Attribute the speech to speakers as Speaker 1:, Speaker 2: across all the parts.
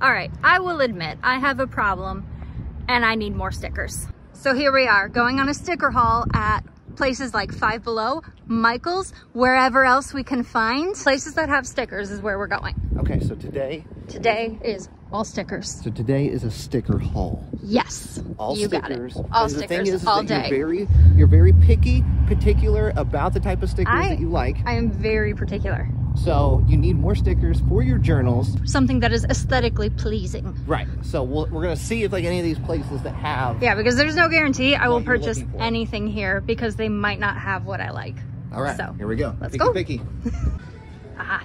Speaker 1: All right, I will admit I have a problem and I need more stickers. So here we are going on a sticker haul at places like Five Below, Michael's, wherever else we can find. Places that have stickers is where we're going.
Speaker 2: Okay, so today,
Speaker 1: Today is all stickers.
Speaker 2: so today is a sticker haul.
Speaker 1: Yes,
Speaker 2: All
Speaker 1: you
Speaker 2: stickers.
Speaker 1: got it. All
Speaker 2: And the thing
Speaker 1: stickers,
Speaker 2: is, is
Speaker 1: all day.
Speaker 2: You're very, you're very picky, particular about the type of stickers
Speaker 1: I-
Speaker 2: that you like.
Speaker 1: I am very particular.
Speaker 2: So you need more stickers for your journals.
Speaker 1: Something that is aesthetically pleasing.
Speaker 2: Right. So we'll, we're gonna see if like any of these places that have.
Speaker 1: Yeah, because there's no guarantee I will purchase anything here because they might not have what I like.
Speaker 2: All right.
Speaker 1: So,
Speaker 2: here we go.
Speaker 1: let's
Speaker 2: picky,
Speaker 1: go.
Speaker 2: Picky.
Speaker 1: Aha.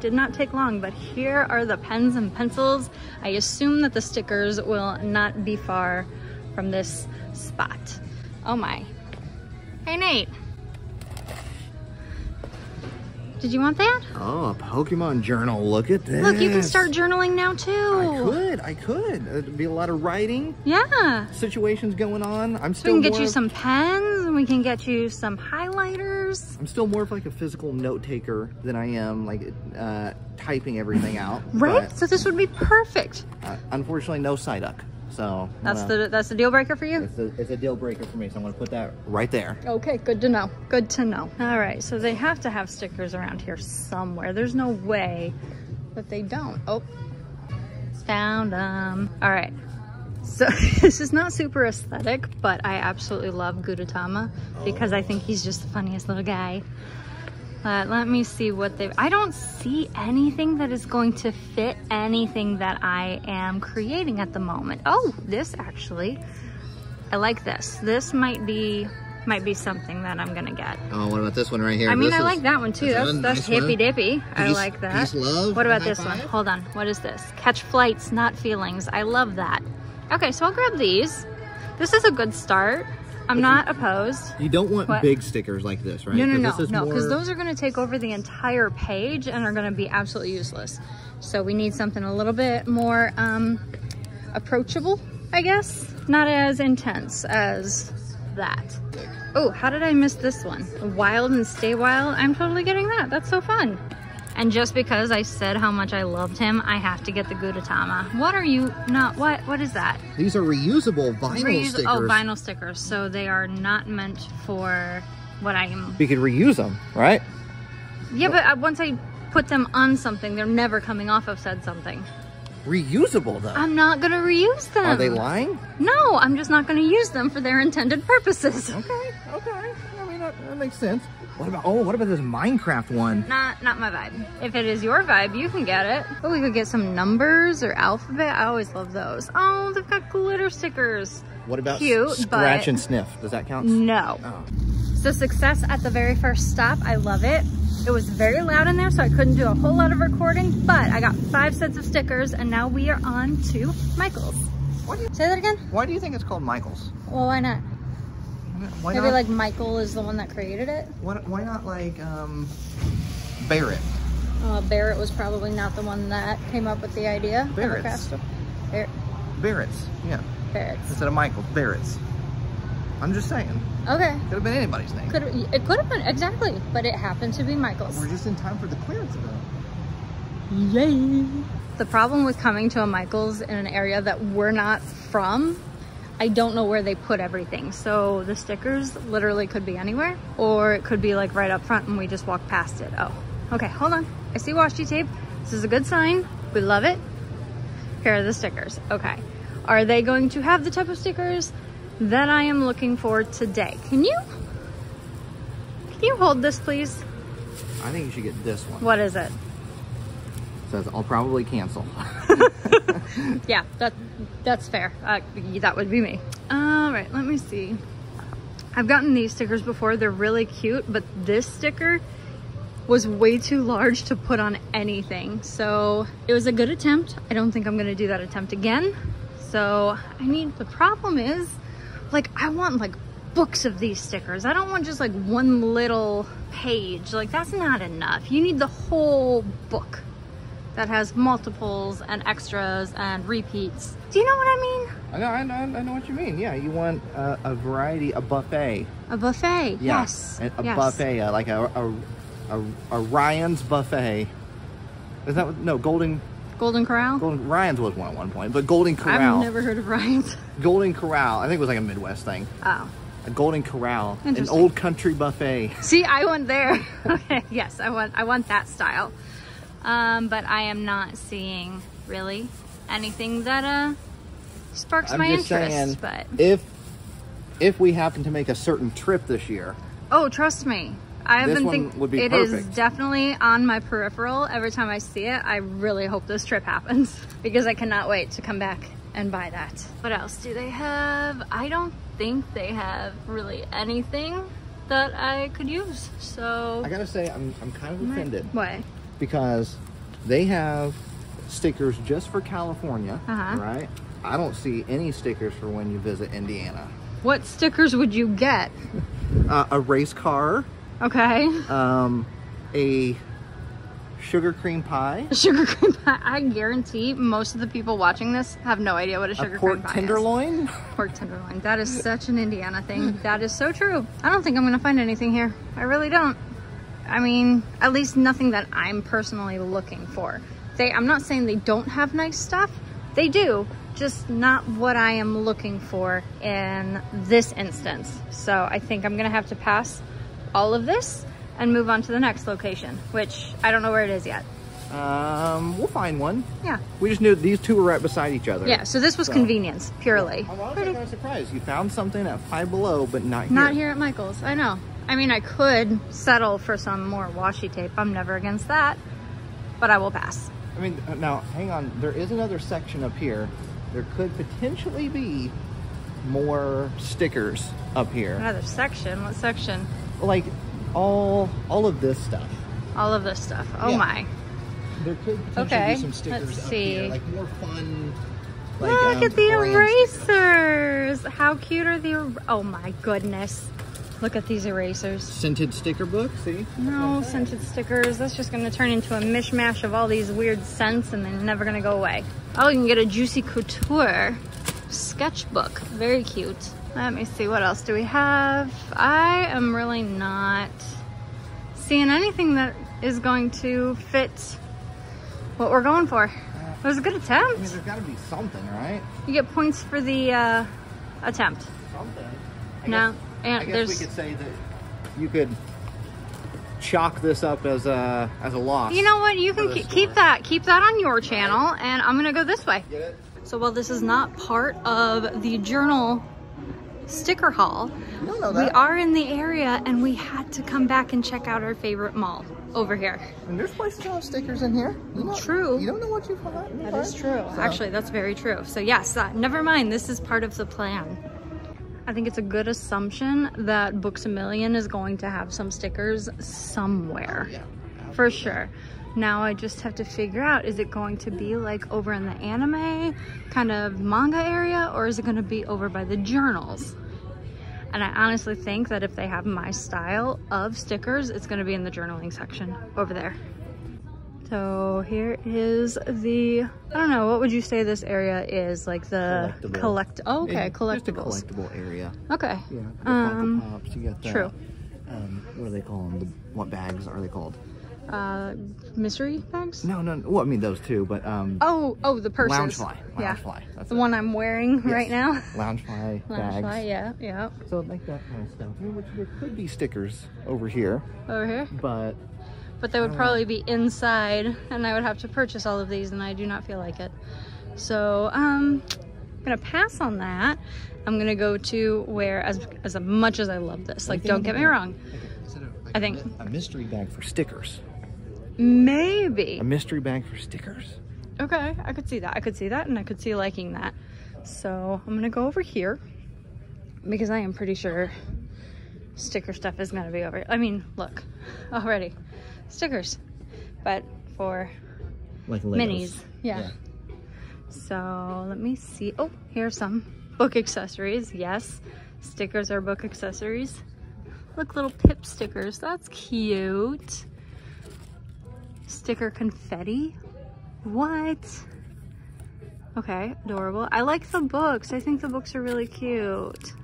Speaker 1: Did not take long, but here are the pens and pencils. I assume that the stickers will not be far from this spot. Oh my. Hey Nate. Did you want that?
Speaker 2: Oh, a Pokemon journal. Look at this.
Speaker 1: Look, you can start journaling now too.
Speaker 2: I could. I could. It'd be a lot of writing
Speaker 1: Yeah.
Speaker 2: situations going on. I'm
Speaker 1: So
Speaker 2: still
Speaker 1: we can get you
Speaker 2: of-
Speaker 1: some pens and we can get you some highlighters.
Speaker 2: I'm still more of like a physical note taker than I am like uh, typing everything out.
Speaker 1: Right? So this would be perfect.
Speaker 2: Uh, unfortunately, no Psyduck. So
Speaker 1: That's
Speaker 2: uh,
Speaker 1: the that's the deal breaker for you?
Speaker 2: it's a, it's a deal breaker for me. So I'm gonna put that right there.
Speaker 1: Okay, good to know. Good to know. All right, so they have to have stickers around here somewhere. There's no way that they don't. Oh, found them. All right. So this is not super aesthetic, but I absolutely love Gudetama because I think he's just the funniest little guy. Uh, let me see what they. I don't see anything that is going to fit anything that I am creating at the moment. Oh, this actually. I like this. This might be might be something that I'm gonna get.
Speaker 2: Oh, what about this one right here?
Speaker 1: I mean,
Speaker 2: This
Speaker 1: I
Speaker 2: is-
Speaker 1: like that one too. That's that's
Speaker 2: nice
Speaker 1: hippy dippy. I like that.
Speaker 2: peace, love,
Speaker 1: What about this one? Hold on. What is this? Catch flights, not feelings. I love that. Okay, so I'll grab these. This is a good start. I'm not opposed.
Speaker 2: You don't want
Speaker 1: What?
Speaker 2: big stickers like this, right?
Speaker 1: No, no, no, no, because
Speaker 2: more-
Speaker 1: those are going to take over the entire page and are going to be absolutely useless. So we need something a little bit more um, approachable, I guess. Not as intense as that. Oh, how did I miss this one? Wild and Stay Wild. I'm totally getting that. That's so fun. And just because I said how much I loved him, I have to get the Gudetama. What are you not? What? What is that?
Speaker 2: These are reusable vinyl
Speaker 1: Reuse-
Speaker 2: stickers.
Speaker 1: Oh, vinyl stickers. So they are not meant for what I am
Speaker 2: We could reuse them, right?
Speaker 1: yeah, but uh, once I put them on something, they're never coming off of said something.
Speaker 2: Reusable though.
Speaker 1: I'm not gonna reuse them.
Speaker 2: Are they lying?
Speaker 1: No, I'm just not gonna use them for their intended purposes.
Speaker 2: Okay, okay. I mean, that, that makes sense. What about, oh, what about this Minecraft one?
Speaker 1: Not, not my vibe. If it is your vibe, you can get it. Oh, we could get some numbers or alphabet. I always love those. Oh, they've got glitter stickers.
Speaker 2: What about
Speaker 1: Cute,
Speaker 2: Scratch
Speaker 1: but-
Speaker 2: and Sniff? Does that count?
Speaker 1: No.
Speaker 2: Oh.
Speaker 1: So success at the very first stop. I love it. It was very loud in there, so I couldn't do a whole lot of recording, but I got five sets of stickers, and now we are on to Michael's.
Speaker 2: Why do you,
Speaker 1: Say that again?
Speaker 2: why do you think it's called Michael's?
Speaker 1: Well, why not?
Speaker 2: Why
Speaker 1: Maybe
Speaker 2: not,
Speaker 1: like Michael is the one that created it.
Speaker 2: why, why not like um, Barrett?
Speaker 1: Uh, Barrett was probably not the one that came up with the idea. the
Speaker 2: Barrett's.
Speaker 1: craft. Bar-
Speaker 2: Barrett's, yeah.
Speaker 1: Barrett's.
Speaker 2: Instead of Michael's, Barrett's. I'm just saying.
Speaker 1: Okay.
Speaker 2: Could have been anybody's name.
Speaker 1: Could it could have been exactly, but it happened to be Michael's.
Speaker 2: We're just in time for the clearance event.
Speaker 1: Yay! The problem with coming to a Michael's in an area that we're not from, I don't know where they put everything. So the stickers literally could be anywhere, or it could be like right up front and we just walk past it. Oh, okay, hold on. I see washi tape. This is a good sign. We love it. Here are the stickers. Okay. Are they going to have the type of stickers that I am looking for today? Can you? Can you hold this, please?
Speaker 2: I think you should get this one.
Speaker 1: What is it?
Speaker 2: Says I'll probably cancel.
Speaker 1: Yeah, that that's fair. Uh, that would be me. All right, let me see. I've gotten these stickers before. They're really cute, but this sticker was way too large to put on anything. So it was a good attempt. I don't think I'm gonna do that attempt again. So I need, the problem is, like, I want like books of these stickers. I don't want just like one little page. Like, that's not enough. You need the whole book that has multiples and extras and repeats. Do you know what I mean?
Speaker 2: I know, I know, I know what you mean. Yeah, you want a, a variety, a buffet.
Speaker 1: A buffet.
Speaker 2: Yeah,
Speaker 1: Yes.
Speaker 2: a, a
Speaker 1: yes.
Speaker 2: buffet, uh, like a, a a a Ryan's buffet. Is that what, no golden
Speaker 1: Golden Corral?
Speaker 2: Golden Ryan's was one at one point, but Golden Corral.
Speaker 1: I've never heard of Ryan's.
Speaker 2: Golden Corral. I think it was like a Midwest thing.
Speaker 1: Oh.
Speaker 2: A Golden Corral, an old country buffet.
Speaker 1: See, I went there. okay, yes, I want I want that style. Um, but I am not seeing really anything that uh sparks
Speaker 2: I'm
Speaker 1: my
Speaker 2: just
Speaker 1: interest.
Speaker 2: saying,
Speaker 1: But
Speaker 2: if if we happen to make a certain trip this year,
Speaker 1: oh, trust me. I have
Speaker 2: This
Speaker 1: been
Speaker 2: one
Speaker 1: thinking
Speaker 2: would be
Speaker 1: it is
Speaker 2: perfect.
Speaker 1: definitely on my peripheral every time I see it. I really hope this trip happens because I cannot wait to come back and buy that. What else do they have? I don't think they have really anything that I could use. So
Speaker 2: I gotta say I'm I'm kind of offended
Speaker 1: what?
Speaker 2: Because they have stickers just for California,
Speaker 1: Uh-huh.
Speaker 2: right? I don't see any stickers for when you visit Indiana.
Speaker 1: What stickers would you get?
Speaker 2: Uh, a race car,
Speaker 1: Okay.
Speaker 2: um, a sugar cream pie,
Speaker 1: Sugar cream pie. I guarantee most of the people watching this have no idea what a
Speaker 2: a
Speaker 1: sugar
Speaker 2: pork
Speaker 1: cream pie
Speaker 2: tenderloin.
Speaker 1: is. Pork tenderloin. Pork tenderloin. That is such an Indiana thing. That is so true. I don't think I'm gonna find anything here. I really don't. I mean, at least nothing that I'm personally looking for. They. I'm not saying they don't have nice stuff. They do. Just not what I am looking for in this instance. So I think I'm gonna have to pass all of this and move on to the next location, which I don't know where it is yet.
Speaker 2: Um, we'll find one.
Speaker 1: Yeah.
Speaker 2: We just knew these two were right beside each other.
Speaker 1: Yeah, so this was
Speaker 2: So-
Speaker 1: convenience, purely.
Speaker 2: I'm kind of surprised. You found something at Five Below, but not here.
Speaker 1: Not here at Michael's, I know. I mean, I could settle for some more washi tape. I'm never against that, but I will pass.
Speaker 2: I mean, uh, now, hang on. There is another section up here. There could potentially be more stickers up here.
Speaker 1: Another section, what section?
Speaker 2: Like, all all of this stuff.
Speaker 1: All of this stuff. Oh
Speaker 2: Yeah.
Speaker 1: my.
Speaker 2: There could potentially
Speaker 1: Okay,
Speaker 2: be some stickers
Speaker 1: let's
Speaker 2: up
Speaker 1: see.
Speaker 2: here. Like, more fun... Like,
Speaker 1: Look
Speaker 2: um,
Speaker 1: at the erasers. How cute are the, er- oh my goodness. Look at these erasers.
Speaker 2: Scented sticker book, see?
Speaker 1: No scented stickers. That's just gonna turn into a mishmash of all these weird scents and they're never gonna go away. Oh, you can get a Juicy Couture sketchbook. Very cute. Let me see, what else do we have? I am really not seeing anything that is going to fit what we're going for. It was a good
Speaker 2: I mean,
Speaker 1: attempt.
Speaker 2: there's got to be something, right?
Speaker 1: You get points for the uh, attempt.
Speaker 2: Something. I
Speaker 1: No,
Speaker 2: guess,
Speaker 1: and
Speaker 2: I guess
Speaker 1: there's-
Speaker 2: we could say that you could chalk this up as a as a loss.
Speaker 1: You know what? You can
Speaker 2: store.
Speaker 1: keep that. Keep that on your channel, and I'm gonna go this way.
Speaker 2: Get it?
Speaker 1: So while this is not part of the journal sticker haul,
Speaker 2: You don't know
Speaker 1: we are in the area and we had to come back and check out our favorite mall over here.
Speaker 2: And there's places that have stickers in here. You know,
Speaker 1: True.
Speaker 2: You don't know what you find.
Speaker 1: That is true. Actually, that's very true. So yes, uh, never mind. This is part of the plan. I think it's a good assumption that Books a Million is going to have some stickers somewhere.
Speaker 2: Oh, yeah.
Speaker 1: For sure. Now I just have to figure out, is it going to be like over in the anime kind of manga area or is it going to be over by the journals? And I honestly think that if they have my style of stickers, it's going to be in the journaling section over there. So here is the, I don't know, what would you say this area is? Like the
Speaker 2: Collectible.
Speaker 1: collect, oh, okay,
Speaker 2: Yeah,
Speaker 1: collectibles.
Speaker 2: Just a collectible area.
Speaker 1: Okay.
Speaker 2: Yeah.
Speaker 1: Um,
Speaker 2: Pops. You got the,
Speaker 1: true.
Speaker 2: Um, what do they call them? The, what bags are they called?
Speaker 1: Uh, mystery bags?
Speaker 2: No, no. Well, I mean those too, but um,
Speaker 1: Oh, oh, the purses.
Speaker 2: Loungefly.
Speaker 1: Yeah.
Speaker 2: Loungefly. That's
Speaker 1: The
Speaker 2: it.
Speaker 1: one I'm wearing right now.
Speaker 2: Loungefly bags.
Speaker 1: Loungefly, yeah, yeah.
Speaker 2: So like that kind of stuff. I mean, which there could be stickers over here,
Speaker 1: Over here.
Speaker 2: but
Speaker 1: But they
Speaker 2: Oh.
Speaker 1: would probably be inside and I would have to purchase all of these and I do not feel like it. So, um, I'm gonna pass on that. I'm gonna go to where, as, as much as I love this, like, don't get me wrong,
Speaker 2: instead of like
Speaker 1: I think-
Speaker 2: a mystery bag for stickers.
Speaker 1: maybe.
Speaker 2: A mystery bag for stickers.
Speaker 1: Okay, I could see that. I could see that and I could see liking that. So I'm gonna go over here because I am pretty sure sticker stuff is gonna be over. I mean, look, already stickers, but for
Speaker 2: Like
Speaker 1: minis. Yeah. So let me see. Oh, here's some book accessories. Yes, stickers are book accessories. Look, little pip stickers. That's cute. Sticker confetti. What? Okay, adorable. I like the books. I think the books are really cute.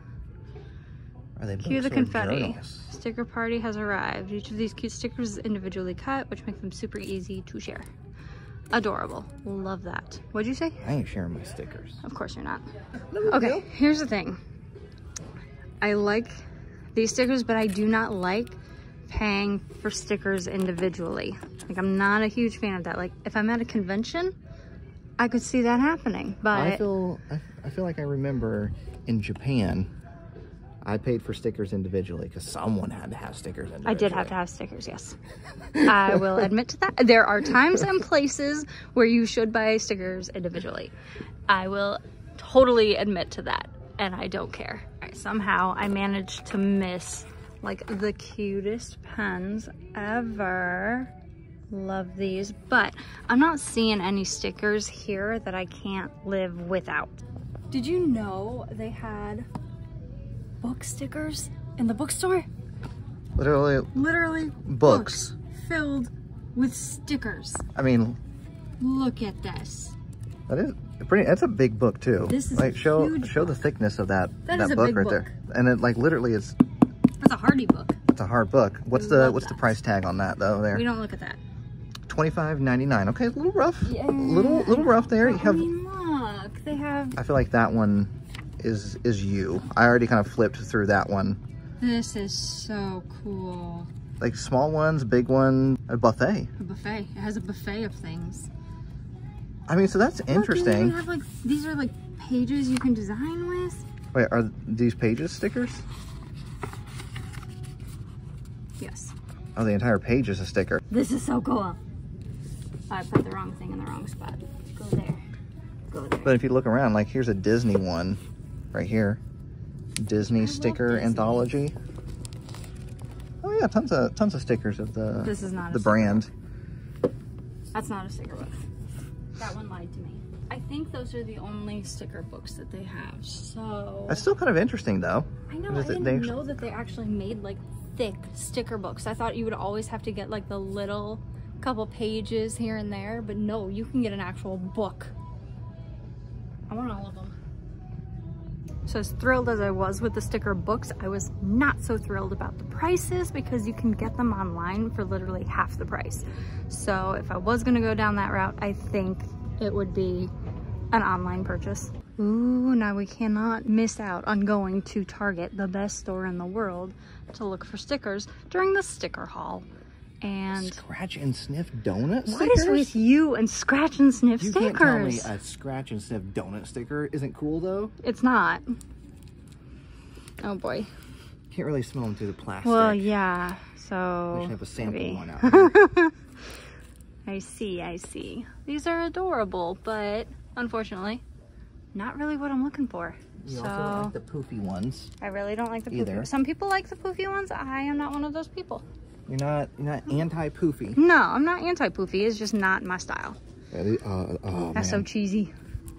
Speaker 2: Are they
Speaker 1: Cue the confetti.
Speaker 2: journals?
Speaker 1: Sticker party has arrived. Each of these cute stickers is individually cut, which makes them super easy to share. Adorable. Love that. What'd you say?
Speaker 2: I ain't sharing my stickers.
Speaker 1: Of course you're not. Okay, here's the thing. I like these stickers, but I do not like paying for stickers individually. Like, I'm not a huge fan of that. Like, if I'm at a convention, I could see that happening. But
Speaker 2: I feel I, I feel like I remember in Japan, I paid for stickers individually because someone had to have stickers individually.
Speaker 1: I did have to have stickers, yes. I will admit to that. There are times and places where you should buy stickers individually. I will totally admit to that, and I don't care. All right, somehow I managed to miss like the cutest pens ever. Love these, but I'm not seeing any stickers here that I can't live without. Did you know they had book stickers in the bookstore?
Speaker 2: Literally
Speaker 1: literally
Speaker 2: books.
Speaker 1: filled with stickers.
Speaker 2: I mean,
Speaker 1: Look at this.
Speaker 2: that is pretty. That's a big book too.
Speaker 1: This is
Speaker 2: like
Speaker 1: a
Speaker 2: show show the thickness of that
Speaker 1: That
Speaker 2: that,
Speaker 1: is a
Speaker 2: book
Speaker 1: big
Speaker 2: right
Speaker 1: book.
Speaker 2: there. And it like literally it's
Speaker 1: That's a hardy book.
Speaker 2: it's a hard book. What's the
Speaker 1: Love
Speaker 2: what's the price tag on that though? There.
Speaker 1: We don't look at that.
Speaker 2: twenty five ninety nine. Okay, a little rough.
Speaker 1: Yeah.
Speaker 2: Little little rough there. You have.
Speaker 1: I mean, look, they have.
Speaker 2: I feel like that one is is you. I already kind of flipped through that one.
Speaker 1: This is so cool.
Speaker 2: Like small ones, big one, a buffet.
Speaker 1: A buffet. It has a buffet of things.
Speaker 2: I mean, so that's
Speaker 1: Look,
Speaker 2: interesting.
Speaker 1: have like these are like pages you can design with.
Speaker 2: Wait, are these pages stickers?
Speaker 1: Yes.
Speaker 2: Oh, the entire page is a sticker.
Speaker 1: This is so cool. I put the wrong thing in the wrong spot. Go there. Go there.
Speaker 2: But if you look around, like here's a Disney one right here. Disney sticker
Speaker 1: Disney.
Speaker 2: anthology. Oh yeah, tons of tons of stickers of the
Speaker 1: This is not
Speaker 2: the brand.
Speaker 1: That's not a sticker book. That one lied to me. I think those are the only sticker books that they have. So
Speaker 2: That's still kind of interesting though.
Speaker 1: I know I didn't
Speaker 2: they
Speaker 1: know that they actually made like thick sticker books. I thought you would always have to get like the little couple pages here and there, but no, you can get an actual book. I want all of them. So as thrilled as I was with the sticker books, I was not so thrilled about the prices because you can get them online for literally half the price. So if I was gonna go down that route, I think it would be an online purchase. Ooh, now we cannot miss out on going to Target, the best store in the world, to look for stickers during the sticker haul. And
Speaker 2: Scratch and sniff donut
Speaker 1: what
Speaker 2: stickers?
Speaker 1: is with you and scratch and sniff
Speaker 2: you
Speaker 1: stickers?
Speaker 2: can't tell me a scratch and sniff donut sticker isn't cool though.
Speaker 1: It's not. Oh boy.
Speaker 2: Can't really smell them through the plastic.
Speaker 1: Well, yeah. So.
Speaker 2: We should have a sample
Speaker 1: maybe.
Speaker 2: one out.
Speaker 1: I see, I see. These are adorable, but unfortunately, not really what I'm looking for.
Speaker 2: You
Speaker 1: so
Speaker 2: also like the poofy ones.
Speaker 1: I really don't like the poofy. Either. Some people like the poofy ones. I am not one of those people.
Speaker 2: You're not you're not anti poofy.
Speaker 1: No, I'm not anti-poofy. It's just not my style.
Speaker 2: Uh, oh,
Speaker 1: That's so cheesy.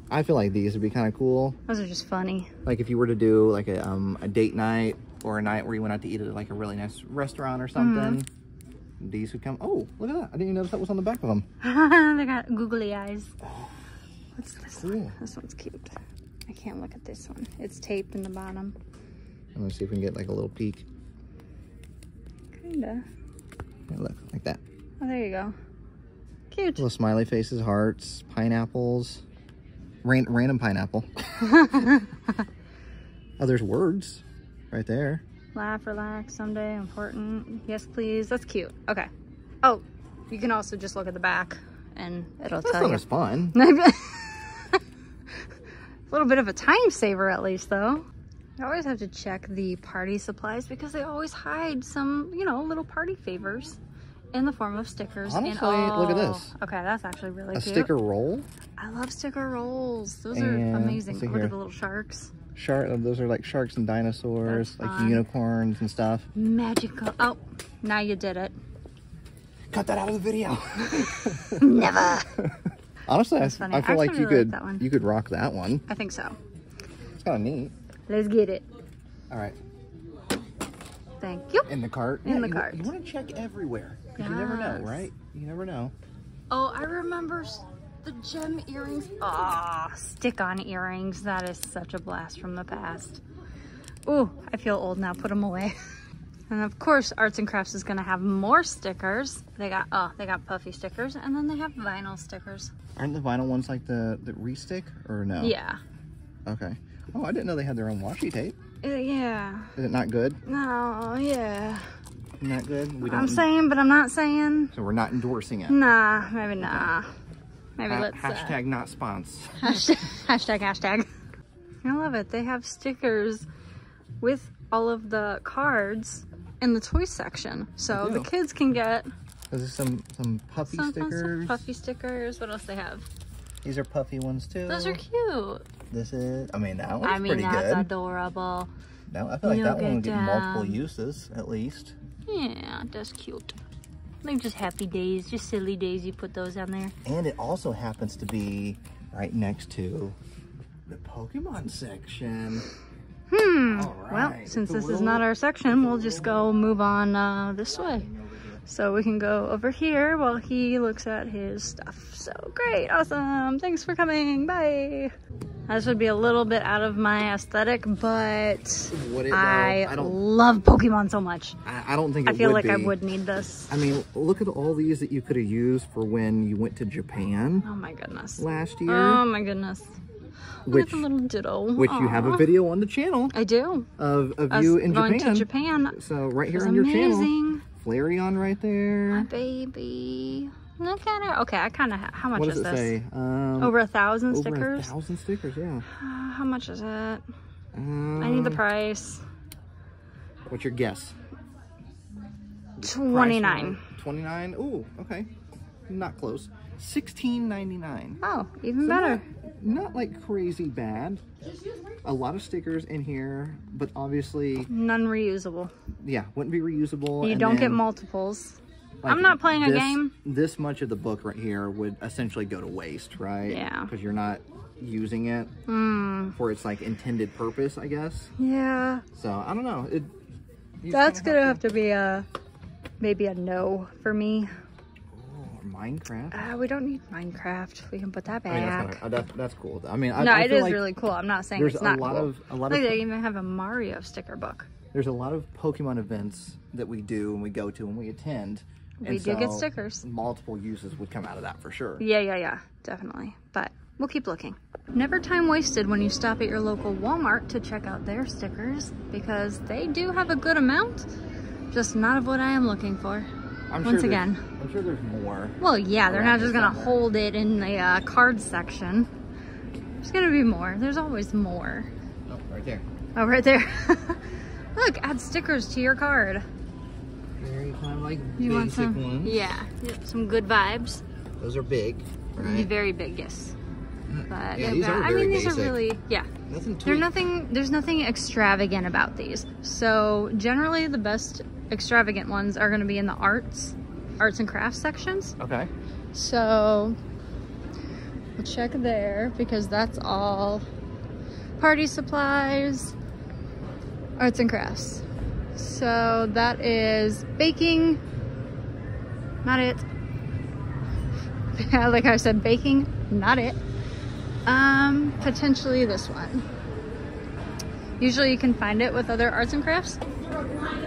Speaker 2: I feel like these would be kind of cool.
Speaker 1: Those are just funny.
Speaker 2: Like if you were to do like a um a date night or a night where you went out to eat at like a really nice restaurant or something.
Speaker 1: Mm-hmm.
Speaker 2: These would come. Oh, look at that! I didn't even notice that was on the back of them.
Speaker 1: they got googly eyes. What's this one? This one's cute. I can't look at this one. It's taped in the bottom.
Speaker 2: I'm gonna see if we can get like a little peek.
Speaker 1: Kinda.
Speaker 2: Look like that.
Speaker 1: Oh, there you go. Cute.
Speaker 2: Little smiley faces, hearts, pineapples, Ran- random pineapple. oh, there's words right there.
Speaker 1: Laugh, relax, someday, important. Yes, please. That's cute. Okay. Oh, you can also just look at the back and it'll
Speaker 2: That's
Speaker 1: tell you.
Speaker 2: as fun.
Speaker 1: a little bit of a time saver at least though. I always have to check the party supplies because they always hide some, you know, little party favors in the form of stickers. and,
Speaker 2: Honestly, look at
Speaker 1: oh,
Speaker 2: this.
Speaker 1: Okay, that's actually really
Speaker 2: A
Speaker 1: cute.
Speaker 2: sticker roll.
Speaker 1: I love sticker rolls. Those
Speaker 2: And
Speaker 1: are amazing. Look
Speaker 2: here.
Speaker 1: at the little sharks.
Speaker 2: Shark. Uh, those are like sharks and dinosaurs,
Speaker 1: That's
Speaker 2: like
Speaker 1: fun.
Speaker 2: unicorns and stuff.
Speaker 1: Magical. Oh, now you did it.
Speaker 2: Cut that out of the video.
Speaker 1: Never.
Speaker 2: Honestly, I,
Speaker 1: That's funny.
Speaker 2: I feel
Speaker 1: I
Speaker 2: like you
Speaker 1: really like
Speaker 2: could
Speaker 1: that one.
Speaker 2: you could rock that one.
Speaker 1: I think so.
Speaker 2: It's kind of neat.
Speaker 1: Let's get it.
Speaker 2: All right,
Speaker 1: Thank you.
Speaker 2: in the cart.
Speaker 1: In the
Speaker 2: you,
Speaker 1: cart.
Speaker 2: You want to check everywhere because you never know, right? You never know.
Speaker 1: Oh, I remember the gem earrings. Ah, stick-on earrings. That is such a blast from the past. Ooh, I feel old now. Put them away. And of course, Arts and Crafts is gonna have more stickers. They got, oh, they got puffy stickers and then they have vinyl stickers.
Speaker 2: Aren't the vinyl ones like the, the re-stick or no?
Speaker 1: Yeah.
Speaker 2: Okay. Oh, I didn't know they had their own washi tape.
Speaker 1: Uh, yeah.
Speaker 2: Is it not good?
Speaker 1: No, yeah.
Speaker 2: Not good? We
Speaker 1: I'm saying, but I'm not saying.
Speaker 2: So we're not endorsing it.
Speaker 1: Nah, maybe nah. Maybe
Speaker 2: Ha-
Speaker 1: let's. uh,
Speaker 2: hashtag not spons.
Speaker 1: Hashtag, hashtag, hashtag. I love it. They have stickers with all of the cards in the toy section. So the kids can get
Speaker 2: Those are some, some puffy
Speaker 1: some,
Speaker 2: stickers.
Speaker 1: stuff, puffy stickers. What else they have?
Speaker 2: These are puffy ones too.
Speaker 1: Those are cute.
Speaker 2: This is, I mean, that one's
Speaker 1: I mean,
Speaker 2: pretty
Speaker 1: that's
Speaker 2: good.
Speaker 1: adorable.
Speaker 2: That, I feel like that one would get multiple uses at least.
Speaker 1: Yeah, that's cute. Like just happy days, just silly days. You put those on there.
Speaker 2: And it also happens to be right next to the Pokemon section.
Speaker 1: Hmm.
Speaker 2: All
Speaker 1: Well, since this is not our section, we'll just go move on uh, this way. So we can go over here while he looks at his stuff. So great, awesome. Thanks for coming. Bye. This would be a little bit out of my aesthetic, but
Speaker 2: it.
Speaker 1: I,
Speaker 2: I don't-
Speaker 1: love Pokemon so much.
Speaker 2: I, I don't think
Speaker 1: I feel
Speaker 2: would
Speaker 1: like I would need this.
Speaker 2: I mean, look at all these that you could have used for when you went to Japan
Speaker 1: Oh my goodness.
Speaker 2: last year,
Speaker 1: Oh my goodness.
Speaker 2: which
Speaker 1: Look at the little doodle.
Speaker 2: which you have a video on the channel
Speaker 1: I do.
Speaker 2: of, of
Speaker 1: Us
Speaker 2: you in
Speaker 1: going
Speaker 2: Japan.
Speaker 1: to Japan.
Speaker 2: So right here on your channel,
Speaker 1: amazing.
Speaker 2: Flareon right there.
Speaker 1: My baby. Look at her. Okay, I kind of. How much
Speaker 2: What
Speaker 1: is
Speaker 2: does it
Speaker 1: this?
Speaker 2: say? Um,
Speaker 1: Over a thousand
Speaker 2: over
Speaker 1: stickers.
Speaker 2: a thousand stickers. Yeah.
Speaker 1: Uh, how much is it?
Speaker 2: Um,
Speaker 1: I need the price.
Speaker 2: What's your guess?
Speaker 1: Twenty nine.
Speaker 2: Twenty nine. Ooh, okay. Not close. Sixteen ninety nine.
Speaker 1: Oh, even better.
Speaker 2: Not, not like crazy bad. A lot of stickers in here, but obviously,
Speaker 1: None reusable.
Speaker 2: yeah, wouldn't be reusable.
Speaker 1: You don't get multiples.
Speaker 2: Like,
Speaker 1: I'm not playing a game.
Speaker 2: This much of the book right here would essentially go to waste, right?
Speaker 1: Yeah.
Speaker 2: Because you're not using it
Speaker 1: Hmm.
Speaker 2: for its like intended purpose, I guess.
Speaker 1: Yeah.
Speaker 2: So I don't know. It.
Speaker 1: That's
Speaker 2: kinda
Speaker 1: gonna have to be a maybe a no for me.
Speaker 2: Oh, Minecraft.
Speaker 1: Uh, we don't need Minecraft. We can put that
Speaker 2: I mean,
Speaker 1: back.
Speaker 2: that's, kinda, uh, that's, that's cool. I mean, I,
Speaker 1: no,
Speaker 2: I
Speaker 1: it
Speaker 2: feel
Speaker 1: is
Speaker 2: like
Speaker 1: really cool. I'm not saying
Speaker 2: there's
Speaker 1: it's
Speaker 2: a
Speaker 1: not
Speaker 2: lot
Speaker 1: cool.
Speaker 2: of a lot
Speaker 1: Look,
Speaker 2: of
Speaker 1: they even have a Mario sticker book.
Speaker 2: there's a lot of Pokemon events that we do and we go to and we attend.
Speaker 1: We
Speaker 2: and
Speaker 1: do get stickers.
Speaker 2: Multiple uses would come out of that for sure.
Speaker 1: Yeah, yeah, yeah, definitely. But we'll keep looking. Never time wasted when you stop at your local Walmart to check out their stickers because they do have a good amount, just not of what I am looking for.
Speaker 2: I'm
Speaker 1: Once
Speaker 2: sure
Speaker 1: again.
Speaker 2: I'm sure there's more.
Speaker 1: Well, yeah, they're not just gonna hold it in the uh, card section. There's gonna be more. There's always more.
Speaker 2: Oh, right there.
Speaker 1: Oh, right there. Look, add stickers to your card.
Speaker 2: Of like
Speaker 1: You want some?
Speaker 2: ones.
Speaker 1: Yeah, yep, some good vibes.
Speaker 2: Those are big, right?
Speaker 1: Very big, yes. Uh, but
Speaker 2: Yeah, these are
Speaker 1: I mean, these are
Speaker 2: basic.
Speaker 1: really, yeah.
Speaker 2: Nothing too.
Speaker 1: They're nothing, there's nothing extravagant about these. So generally the best extravagant ones are gonna be in the arts, arts and crafts sections.
Speaker 2: Okay.
Speaker 1: So we'll check there because that's all party supplies, arts and crafts. So that is baking, not it. like I said, baking, not it. Um, potentially this one. Usually you can find it with other arts and crafts,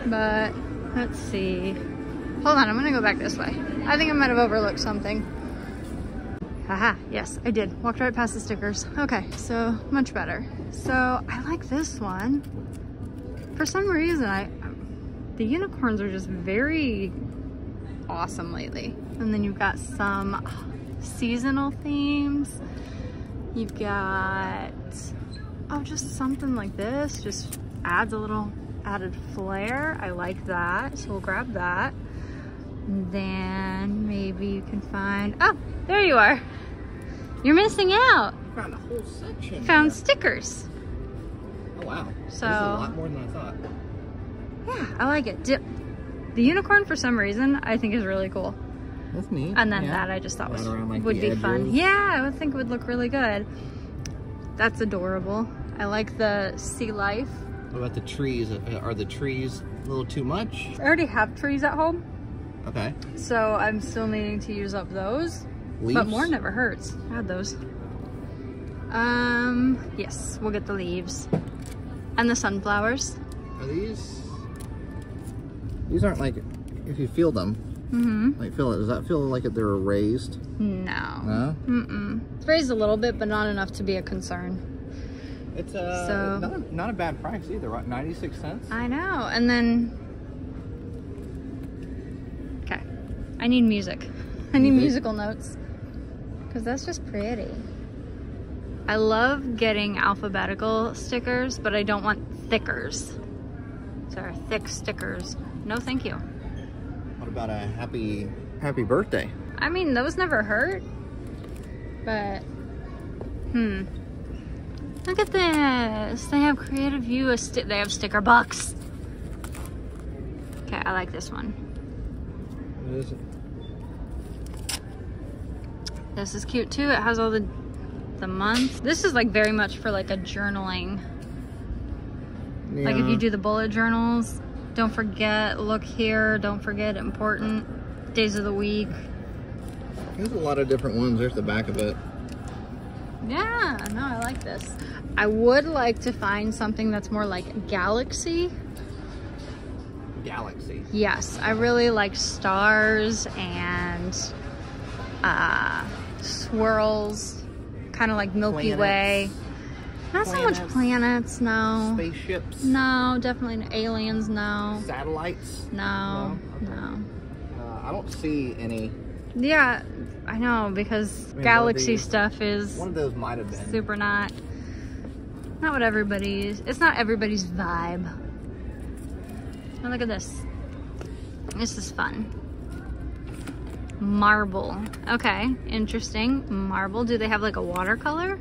Speaker 1: but let's see. Hold on, I'm gonna go back this way. I think I might have overlooked something. Haha, yes, I did. Walked right past the stickers. Okay, so much better. So I like this one. For some reason, I the unicorns are just very awesome lately. And then you've got some ah, seasonal themes. You've got oh, just something like this. Just adds a little added flair. I like that, so we'll grab that. And then maybe you can find, oh, there you are. You're missing out.
Speaker 2: Found a whole section.
Speaker 1: Found stickers.
Speaker 2: Oh wow. This is
Speaker 1: So-
Speaker 2: a lot more than I thought.
Speaker 1: Yeah, I like it. Di- The unicorn, for some reason, I think is really cool.
Speaker 2: That's neat.
Speaker 1: And then
Speaker 2: yeah.
Speaker 1: that I just thought was
Speaker 2: around, like,
Speaker 1: would be fun. Yeah, I would think it would look really good. That's adorable. I like the sea life.
Speaker 2: What about the trees? Uh, Are the trees a little too much?
Speaker 1: I already have trees at home,
Speaker 2: Okay.
Speaker 1: so I'm still needing to use up those.
Speaker 2: Leaves?
Speaker 1: But more never hurts. Add those. Um, yes, we'll get the leaves. And the sunflowers.
Speaker 2: Are these? These aren't like, if you feel them,
Speaker 1: Mm-hmm.
Speaker 2: like feel it. Does that feel like they're raised?
Speaker 1: No.
Speaker 2: No.
Speaker 1: Mm-mm. It's raised a little bit, but not enough to be a concern.
Speaker 2: It's uh,
Speaker 1: So-
Speaker 2: not, a, not a bad price either, right? 96 cents?
Speaker 1: I know. And then. Okay. I need music. I need musical notes. Because that's just pretty. I love getting alphabetical stickers, but I don't want thickers. Sorry, thick stickers. No, thank you.
Speaker 2: What about a happy, happy birthday?
Speaker 1: I mean, those never hurt. But, hmm. Look at this. They have creative view. Of sti- they have sticker bucks. Okay, I like this one.
Speaker 2: What is it?
Speaker 1: This is cute too. It has all the the months. This is like very much for like a journaling. Like if you do the bullet journals, don't forget, look here, don't forget important days of the week.
Speaker 2: There's a lot of different ones. There's the back of it.
Speaker 1: Yeah, no, I like this. I would like to find something that's more like galaxy.
Speaker 2: Galaxy.
Speaker 1: Yes, I really like stars and uh, swirls, kind of like Milky
Speaker 2: Planets.
Speaker 1: Way. Not so much
Speaker 2: Planets.
Speaker 1: planets, no.
Speaker 2: Spaceships.
Speaker 1: No, definitely aliens, no.
Speaker 2: Satellites.
Speaker 1: No,
Speaker 2: No? Okay.
Speaker 1: no.
Speaker 2: Uh, I don't see any.
Speaker 1: Yeah, I know because
Speaker 2: one of
Speaker 1: galaxy
Speaker 2: these-
Speaker 1: stuff is
Speaker 2: One of those might have been.
Speaker 1: super not not what everybody's it's not everybody's vibe oh, look at this this is fun marble okay interesting marble do they have like a watercolor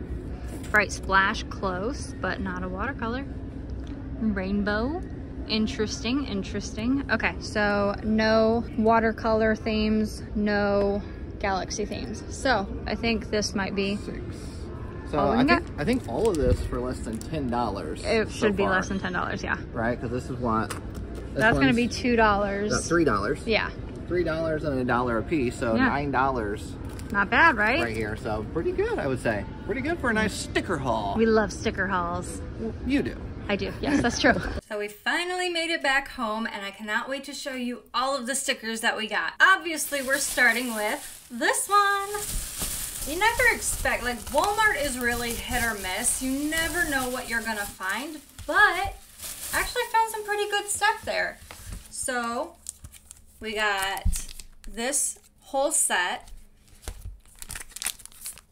Speaker 1: bright splash close but not a watercolor rainbow interesting interesting okay so no watercolor themes no galaxy themes so i think this might be
Speaker 2: Six. So I
Speaker 1: got?
Speaker 2: think, I think all of this for less than ten dollars.
Speaker 1: It should be less than ten dollars. Yeah,
Speaker 2: right because this is what. This
Speaker 1: that's gonna be two dollars.
Speaker 2: three dollars.
Speaker 1: Yeah,
Speaker 2: Three dollars and a dollar a piece, so
Speaker 1: Yeah.
Speaker 2: nine dollars
Speaker 1: not bad, right?
Speaker 2: right here. So pretty good, I would say. Pretty good for a nice sticker haul.
Speaker 1: We love sticker hauls.
Speaker 2: you do.
Speaker 1: I do. Yes, that's true. so we finally made it back home, and I cannot wait to show you all of the stickers that we got. Obviously, we're starting with this one. You never expect, like, Walmart is really hit or miss. You never know what you're gonna find, but I actually found some pretty good stuff there. So, we got this whole set.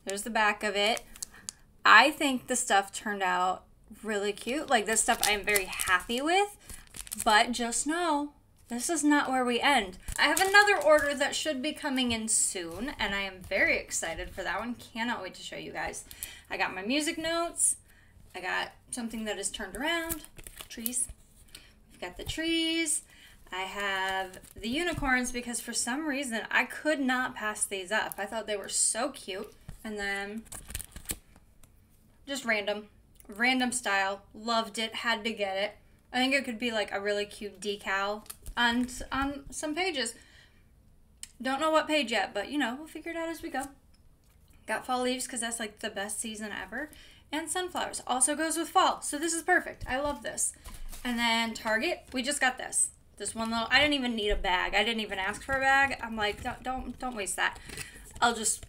Speaker 1: There's the back of it. I think the stuff turned out really cute. Like this stuff I am very happy with, but just know this is not where we end. I have another order that should be coming in soon, and I am very excited for that one. Cannot wait to show you guys. I got my music notes. I got something that is turned around. Trees. We've got the trees. I have the unicorns because for some reason I could not pass these up. I thought they were so cute. And then just random, random style. Loved it. Had to get it. I think it could be like a really cute decal on on some pages. Don't know what page yet, but you know we'll figure it out as we go. Got fall leaves because that's like the best season ever, and sunflowers also goes with fall. So this is perfect. I love this. And then Target, we just got this. This one little. I didn't even need a bag. I didn't even ask for a bag. I'm like, don't don't don't waste that. I'll just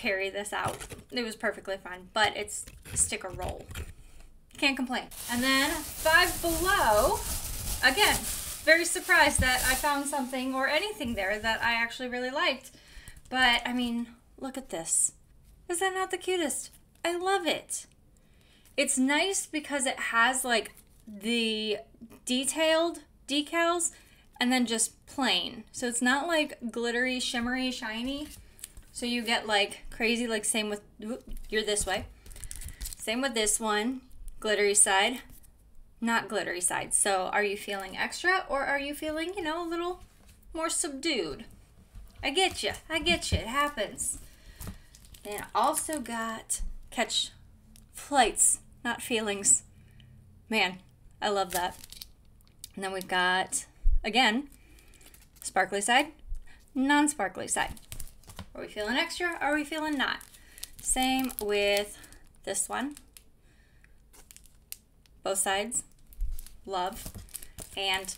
Speaker 1: carry this out. It was perfectly fine, but it's sticker roll. Can't complain. And then five below, again, very surprised that I found something or anything there that I actually really liked. But I mean, look at this. Is that not the cutest? I love it. It's nice because it has like the detailed decals and then just plain. So it's not like glittery, shimmery, shiny. So you get like crazy, like same with, you're this way. Same with this one, glittery side, not glittery side. So are you feeling extra or are you feeling, you know, a little more subdued? I get you. I get you. It happens. And also got catch flights, not feelings. Man, I love that. And then we've got, again, sparkly side, non sparkly side. Are we feeling extra? Are we feeling not? Same with this one. Both sides. Love. And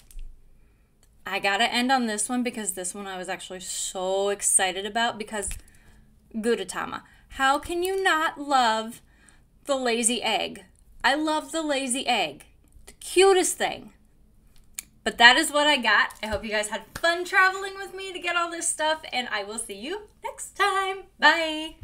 Speaker 1: I gotta end on this one because this one I was actually so excited about because Gudetama. How can you not love the lazy egg? I love the lazy egg. The cutest thing. But that is what I got. I hope you guys had fun traveling with me to get all this stuff, and I will see you next time. Bye.